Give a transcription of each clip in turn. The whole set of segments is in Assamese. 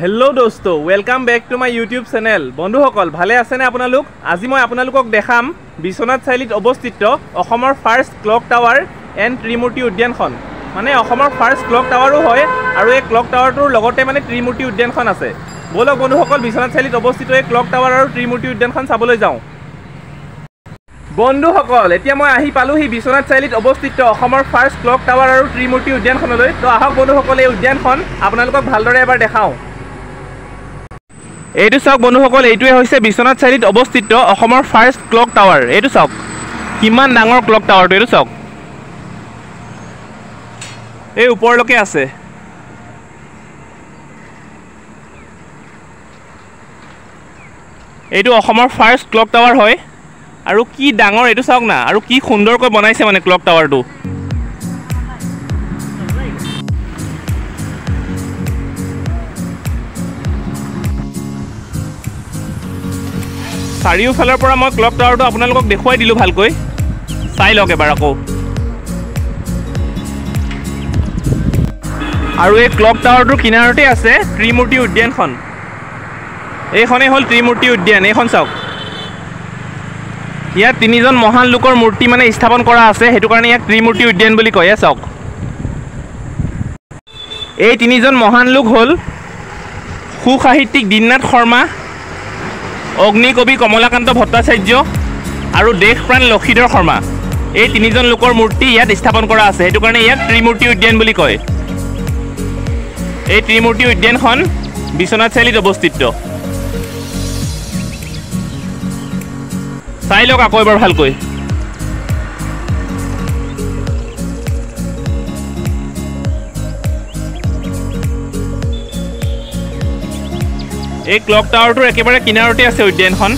হেল্ল' দোস্ত welcome back to my YouTube channel বন্ধুসকল ভালে আছেনে আপোনালোক? আজি মই আপোনালোকক দেখাম বিশ্বনাথ চাৰিআলিত অৱস্থিত অসমৰ first clock tower and Trimurti উদ্যানখন। মানে অসমৰ ফাৰ্ষ্ট ক্লক টাৱাৰো হয় আৰু এই ক্লক টাৱাৰটোৰ লগতে মানে ত্ৰিমূৰ্তি উদ্যানখন আছে। ব'লক বন্ধুসকল বিশ্বনাথ চাৰিআলিত অৱস্থিত এই ক্লক টাৱাৰ আৰু ত্ৰিমূৰ্তি উদ্যানখন চাবলৈ যাওঁ। বন্ধুসকল এতিয়া মই আহি পালোহি বিশ্বনাথ চাৰিআলিত অৱস্থিত অসমৰ ফাৰ্ষ্ট ক্লক টাৱাৰ আৰু ত্ৰিমূৰ্তি উদ্যানখনলৈ। তো আহক বন্ধুসকল এই উদ্যানখন আপোনালোকক ভালদৰে এবাৰ দেখাওঁ। এইটো চাওক বন্ধুসকল এইটোৱে হৈছে বিশ্বনাথ চাৰিআলিত অৱস্থিত অসমৰ ফাৰ্ষ্ট ক্লক টাৱাৰ এইটো চাওক কিমান ডাঙৰ ক্লক টাৱাৰটো এইটো চাওক। এই ওপৰলৈকে আছে। এইটো অসমৰ ফাৰ্ষ্ট ক্লক টাৱাৰ হয়। আৰু কি ডাঙৰ এইটো চাওক না আৰু কি সুন্দৰকৈ বনাইছে মানে ক্লক টাৱাৰটো চাৰিওফালৰ পৰা মই ক্লক টাৱাৰটো আপোনালোকক দেখুৱাই দিলোঁ ভালকৈ। চাই লওক এবাৰ আকৌ। আৰু এই ক্লক টাৱাৰটোৰ কিনাৰতে আছে ত্ৰিমূৰ্তি উদ্যানখন। এইখনেই হ'ল ত্ৰিমূৰ্তি উদ্যান এইখন চাওক। ইয়াত তিনিজন মহান লোকৰ মূৰ্তি মানে স্থাপন কৰা আছে সেইটো কাৰণে ইয়াক ত্ৰিমূৰ্তি উদ্যান বুলি কয় চাওক। এই তিনিজন মহান লোক হ'ল সু সাহিত্যিক দীননাথ শৰ্মা অগ্নিকবি কমলাকান্ত ভট্টাচাৰ্য আৰু দেশপ্ৰাণ লক্ষীধৰ শৰ্মা। এই তিনিজন লোকৰ মূৰ্তি ইয়াত স্থাপন কৰা আছে। সেইটো কাৰণে ইয়াক ত্ৰিমূৰ্তি উদ্যান বুলি কয়। এই ত্ৰিমূৰ্তি উদ্যানখন বিশ্বনাথ চাৰিআলিত অৱস্থিত। চাই লওক আকৌ এবাৰ ভালকৈ। এই ক্লক টাৱাৰটোৰ একেবাৰে কিনাৰতে আছে উদ্যানখন।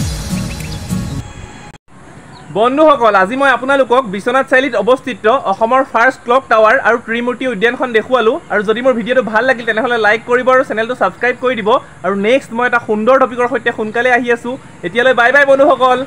বন্ধুসকল আজি মই আপোনালোকক বিশ্বনাথ চাৰিআলিত অৱস্থিত অসমৰ ফাৰ্ষ্ট ক্লক টাৱাৰ আৰু ত্ৰিমূৰ্তি উদ্যানখন দেখুৱালোঁ। আৰু যদি মোৰ ভিডিঅ'টো ভাল লাগিল তেনেহ'লে লাইক কৰিব আৰু চেনেলটো ছাবস্ক্ৰাইব কৰি দিব। আৰু নেক্সট মই এটা সুন্দৰ টপিকৰ সৈতে সোনকালে আহি আছোঁ। এতিয়ালৈ বাই বাই বন্ধুসকল।